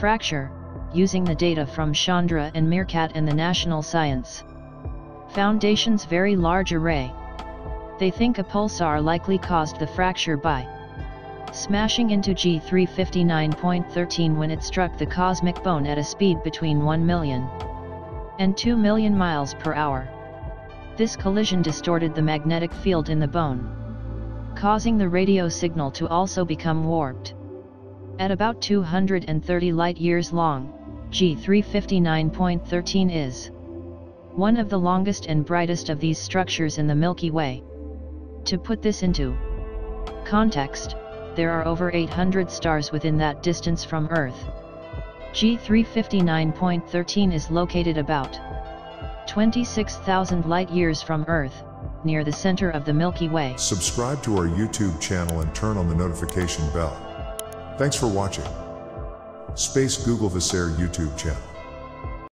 Fracture, using the data from Chandra and MeerKAT and the National Science Foundation's Very Large Array. They think a pulsar likely caused the fracture by smashing into G359.13 when it struck the cosmic bone at a speed between 1 million and 2 million miles per hour. This collision distorted the magnetic field in the bone, causing the radio signal to also become warped. At about 230 light-years long, G359.13 is one of the longest and brightest of these structures in the Milky Way. To put this into context, there are over 800 stars within that distance from Earth. G359.13 is located about 26,000 light-years from Earth, near the center of the Milky Way. Subscribe to our YouTube channel and turn on the notification bell. Thanks for watching. Space Googlevesaire YouTube channel.